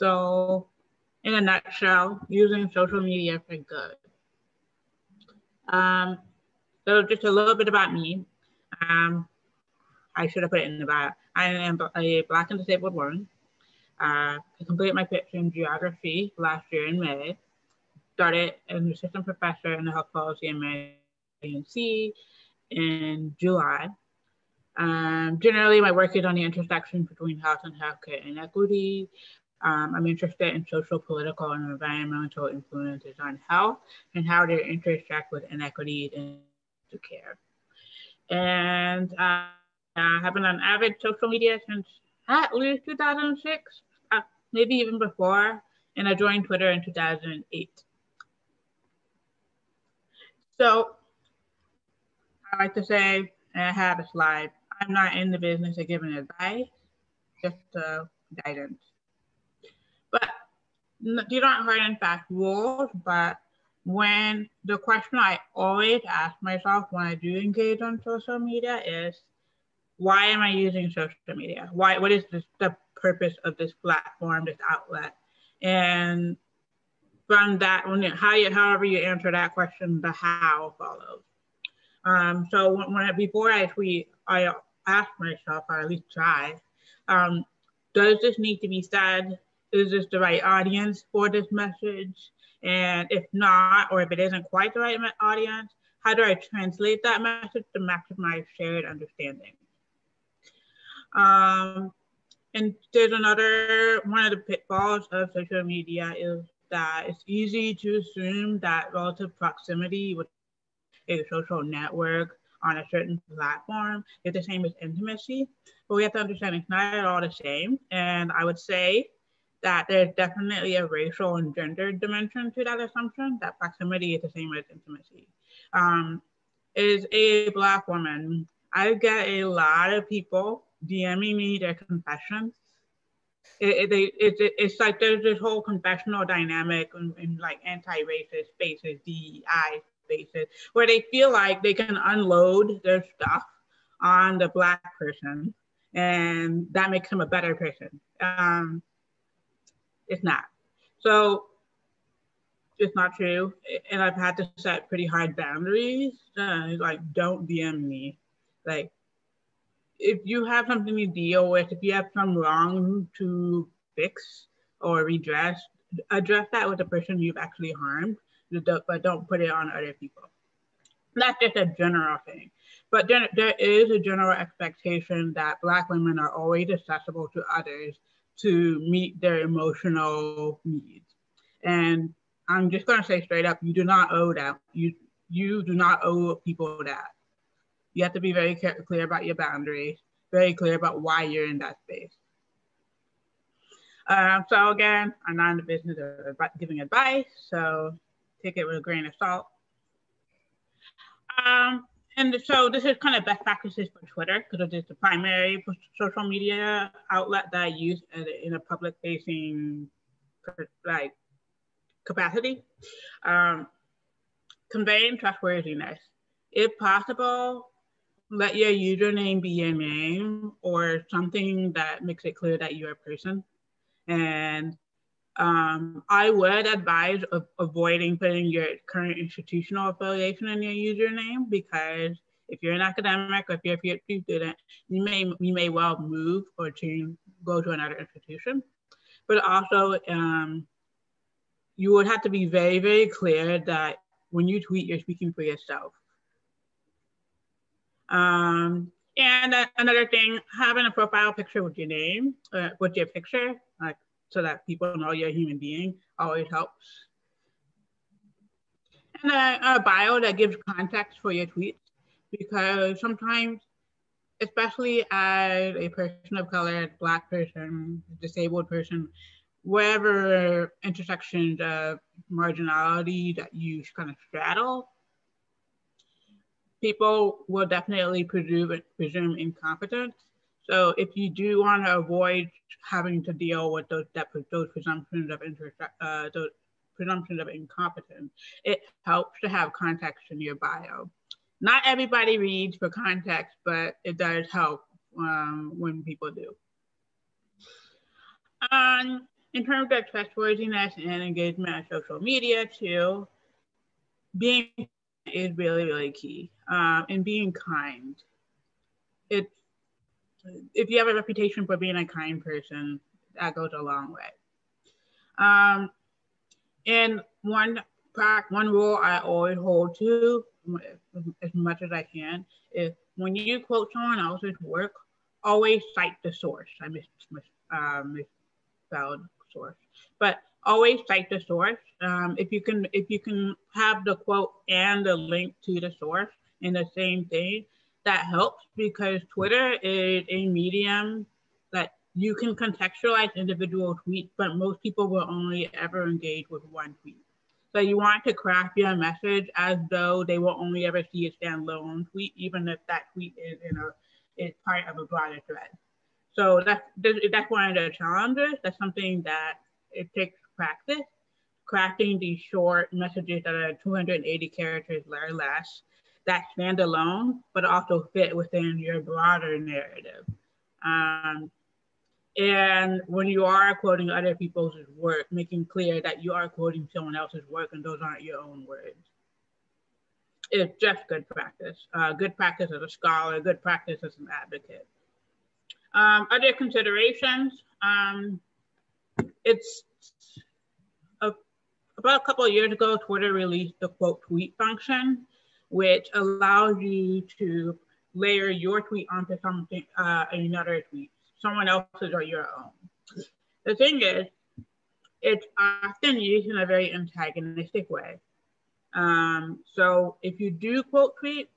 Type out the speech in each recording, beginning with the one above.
So in a nutshell, using social media for good. Um, so just a little bit about me. Um, I should have put it in the bio. I am a Black and disabled woman. Uh, I completed my PhD in geography last year in May. Started as an assistant professor in the health policy and ANC in July. Um, generally, my work is on the intersection between health and healthcare inequity. Um, I'm interested in social, political, and environmental influences on health and how they intersect with inequities in care. And uh, I have been on avid social media since at least 2006, uh, maybe even before, and I joined Twitter in 2008. So I like to say, and I have a slide, I'm not in the business of giving advice, just uh, guidance. These aren't hard and fast rules, but when the question I always ask myself when I do engage on social media is, why am I using social media? Why, what is this, the purpose of this platform, this outlet? And from that, when you, how you, however you answer that question, the how follows. Um, so when, when before I tweet, I ask myself, or at least try, um, does this need to be said? Is this the right audience for this message? And if not, or if it isn't quite the right audience, how do I translate that message to maximize shared understanding? Um, and there's another, one of the pitfalls of social media is that it's easy to assume that relative proximity with a social network on a certain platform is the same as intimacy, but we have to understand it's not at all the same. And I would say that there's definitely a racial and gender dimension to that assumption that proximity is the same as intimacy. Um, is a Black woman, I get a lot of people DMing me their confessions. It, it, it, it's like there's this whole confessional dynamic in, in like anti-racist spaces, DEI spaces, where they feel like they can unload their stuff on the Black person and that makes them a better person. Um, it's not. So it's not true. And I've had to set pretty hard boundaries. Uh, like, don't DM me. Like, if you have something to deal with, if you have some wrong to fix or redress, address that with the person you've actually harmed, but don't put it on other people. That's just a general thing. But then there is a general expectation that Black women are always accessible to others to meet their emotional needs. And I'm just going to say straight up, you do not owe that. You you do not owe people that. You have to be very clear about your boundaries, very clear about why you're in that space. Um, so again, I'm not in the business of giving advice, so take it with a grain of salt. Um, and so this is kind of best practices for Twitter because it is the primary social media outlet that I use in a public facing like capacity. Um, conveying trustworthiness. If possible, let your username be your name or something that makes it clear that you're a person. And um, I would advise avoiding putting your current institutional affiliation in your username because if you're an academic or if you're a PhD student, you may you may well move or change, go to another institution. But also, um, you would have to be very, very clear that when you tweet, you're speaking for yourself. Um, and another thing, having a profile picture with your name, uh, with your picture, like so that people know you're a human being, always helps. And a, a bio that gives context for your tweets, because sometimes, especially as a person of color, black person, disabled person, whatever intersections of marginality that you kind of straddle, people will definitely presume, presume incompetence. So if you do want to avoid having to deal with those those presumptions of uh, those presumptions of incompetence, it helps to have context in your bio. Not everybody reads for context, but it does help um, when people do. Um, in terms of trustworthiness and engagement on social media too, being is really, really key. Um, and being kind. It's if you have a reputation for being a kind person, that goes a long way. Um, and one one rule I always hold to as much as I can is when you quote someone else's work, always cite the source. I mis, mis uh, misspelled source, but always cite the source. Um, if you can, if you can have the quote and the link to the source in the same thing, that helps because Twitter is a medium that you can contextualize individual tweets, but most people will only ever engage with one tweet. So you want to craft your message as though they will only ever see a standalone tweet, even if that tweet is in a is part of a broader thread. So that's that's one of the challenges. That's something that it takes practice. Crafting these short messages that are 280 characters or less that stand alone, but also fit within your broader narrative. Um, and when you are quoting other people's work, making clear that you are quoting someone else's work and those aren't your own words. It's just good practice. Uh, good practice as a scholar, good practice as an advocate. Um, other considerations, um, it's a, about a couple of years ago, Twitter released the quote tweet function, which allows you to layer your tweet onto something, uh, another tweet, someone else's or your own. The thing is, it's often used in a very antagonistic way. Um, so if you do quote tweet,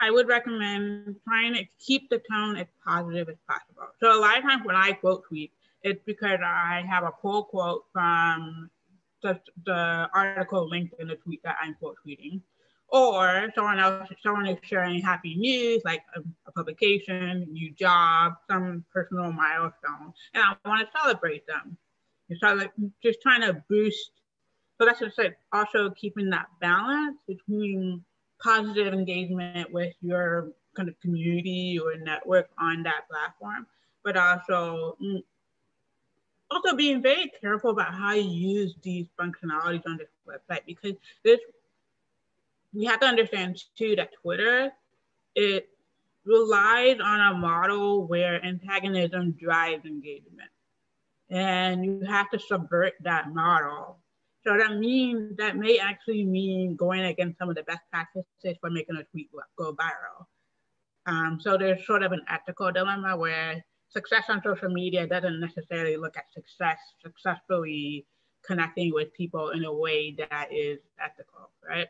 I would recommend trying to keep the tone as positive as possible. So a lot of times when I quote tweet, it's because I have a pull quote from the, the article linked in the tweet that I'm quote tweeting or someone else, someone is sharing happy news, like a, a, publication, new job, some personal milestone, and I want to celebrate them. And so like just trying to boost. So that's just like also keeping that balance between positive engagement with your kind of community or network on that platform, but also mm, also being very careful about how you use these functionalities on this website because this we have to understand too that Twitter, it relies on a model where antagonism drives engagement. And you have to subvert that model. So that means that may actually mean going against some of the best practices for making a tweet go viral. Um, so there's sort of an ethical dilemma where success on social media doesn't necessarily look at success successfully connecting with people in a way that is ethical, right?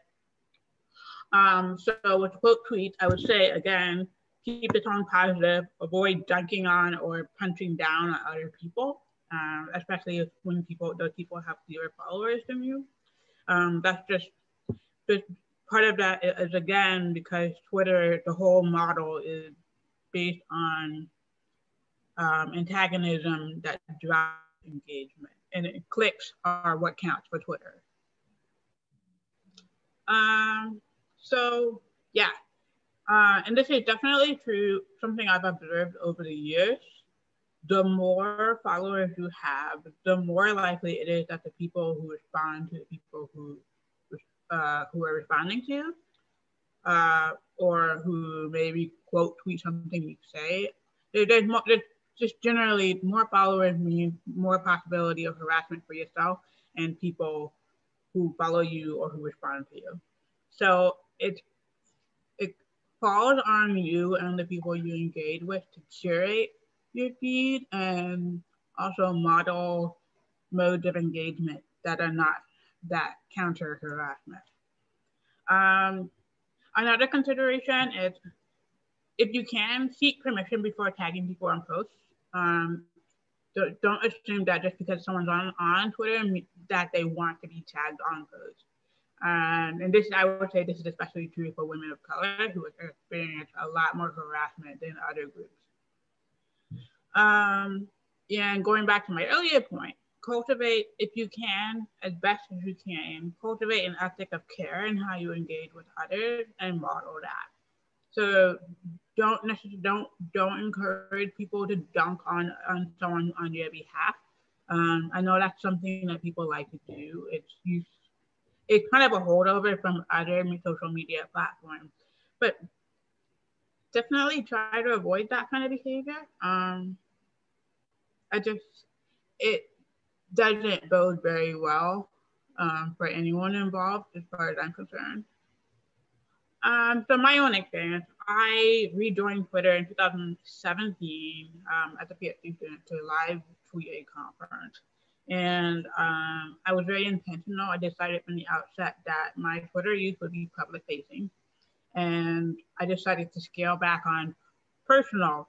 Um, so with quote tweets, I would say again, keep the tone positive, avoid dunking on or punching down on other people, um, especially when people those people have fewer followers than you. Um, that's just just part of that is again because Twitter, the whole model is based on um, antagonism that drives engagement, and it, clicks are what counts for Twitter. Um, so yeah, uh, and this is definitely true, something I've observed over the years. The more followers you have, the more likely it is that the people who respond to the people who uh, who are responding to, uh, or who maybe quote tweet something you say, there's more. There's just generally more followers means more possibility of harassment for yourself and people who follow you or who respond to you. So it it falls on you and the people you engage with to curate your feed and also model modes of engagement that are not that counter harassment. Um, another consideration is if you can seek permission before tagging people on posts. Um, don't, don't assume that just because someone's on, on Twitter that they want to be tagged on posts. And this, I would say, this is especially true for women of color who experience a lot more harassment than other groups. Um, and going back to my earlier point, cultivate, if you can, as best as you can, cultivate an ethic of care in how you engage with others and model that. So don't necessarily don't don't encourage people to dunk on on someone on your behalf. Um, I know that's something that people like to do. It's you, it's kind of a holdover from other social media platforms, but definitely try to avoid that kind of behavior. Um, I just it doesn't bode very well um, for anyone involved, as far as I'm concerned. Um, so my own experience, I rejoined Twitter in 2017 um, as a PhD student to live tweet a conference. And um, I was very intentional. I decided from the outset that my Twitter use would be public facing. And I decided to scale back on personal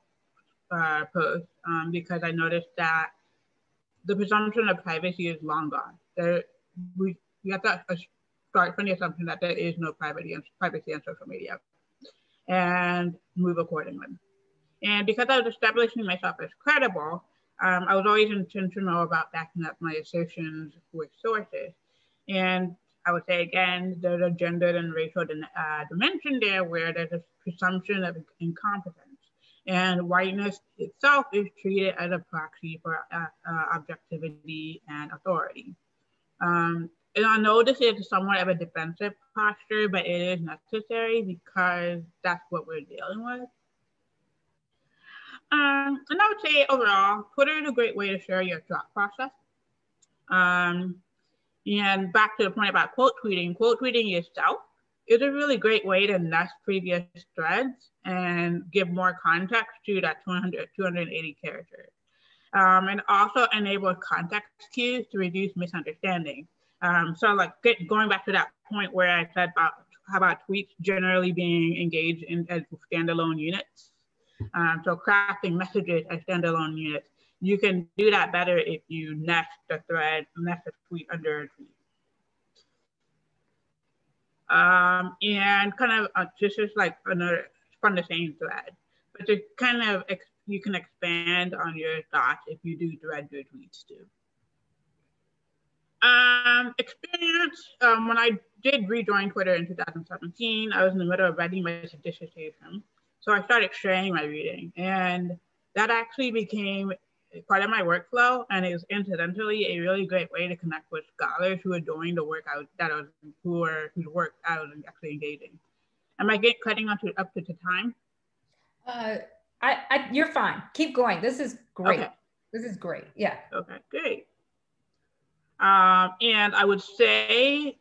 uh, posts um, because I noticed that the presumption of privacy is long gone. There, we, we have to start from the assumption that there is no privacy and privacy on social media and move accordingly. And because I was establishing myself as credible, um, I was always intentional about backing up my assertions with sources. And I would say again, there's a gender and racial uh, dimension there where there's a presumption of incompetence. And whiteness itself is treated as a proxy for uh, uh, objectivity and authority. Um, and I know this is somewhat of a defensive posture, but it is necessary because that's what we're dealing with. Um, and I would say overall, Twitter is a great way to share your thought process. Um, and back to the point about quote tweeting, quote tweeting yourself is a really great way to nest previous threads and give more context to that 200, 280 characters. Um, and also enable context cues to reduce misunderstanding. Um, so like get, going back to that point where I said about how about tweets generally being engaged in as standalone units. Um, so crafting messages as standalone units. You can do that better if you nest the thread, nest a tweet under a tweet. Um, and kind of uh, this is like another from the same thread, but kind of you can expand on your thoughts if you do thread your tweets too. Um, experience, um, when I did rejoin Twitter in 2017, I was in the middle of writing my dissertation. So I started sharing my reading and that actually became part of my workflow and it was incidentally a really great way to connect with scholars who are doing the work I was, that I was, who were, whose work I was actually engaging. Am I get cutting on to, up to the time? Uh, I, I, you're fine. Keep going. This is great. Okay. This is great. Yeah. Okay, great. Um, and I would say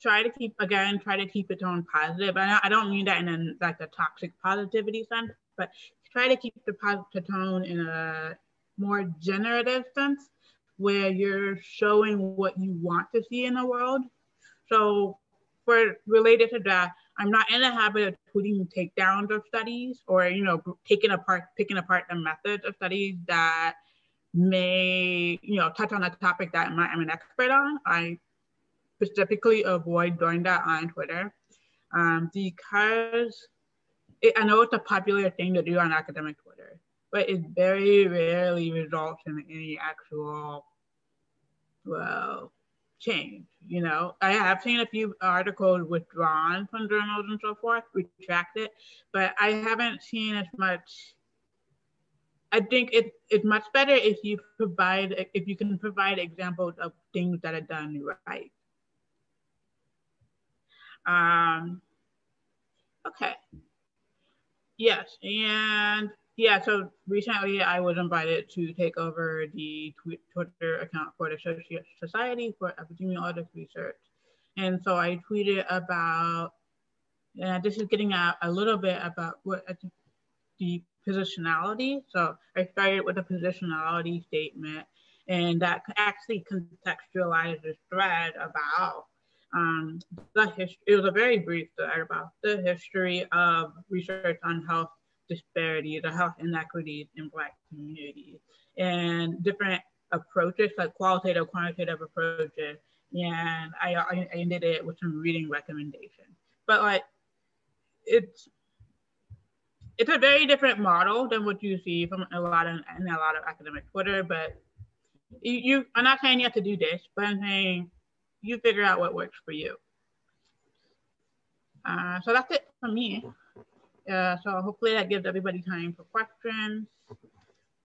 try to keep again try to keep the tone positive I, I don't mean that in a, like a toxic positivity sense but try to keep the positive tone in a more generative sense where you're showing what you want to see in the world so for related to that i'm not in the habit of tweeting takedowns of studies or you know taking apart picking apart the methods of studies that may you know touch on a topic that I'm an expert on. I specifically avoid doing that on Twitter um, because it, I know it's a popular thing to do on academic Twitter, but it very rarely results in any actual well change. You know, I have seen a few articles withdrawn from journals and so forth, retracted, but I haven't seen as much I think it, it's much better if you provide, if you can provide examples of things that are done right. Um, okay. Yes, and yeah, so recently I was invited to take over the Twitter account for the Society for Epidemiologic Research. And so I tweeted about, and this is getting a little bit about what the positionality. So I started with a positionality statement and that actually contextualizes thread about um, the history. It was a very brief thread about the history of research on health disparities, the health inequities in Black communities, and different approaches, like qualitative, quantitative approaches. And I, I ended it with some reading recommendations. But like, it's it's a very different model than what you see from a lot of in a lot of academic Twitter. But you, you I'm not saying you have to do this, but I'm saying you figure out what works for you. Uh, so that's it for me. Uh, so hopefully that gives everybody time for questions.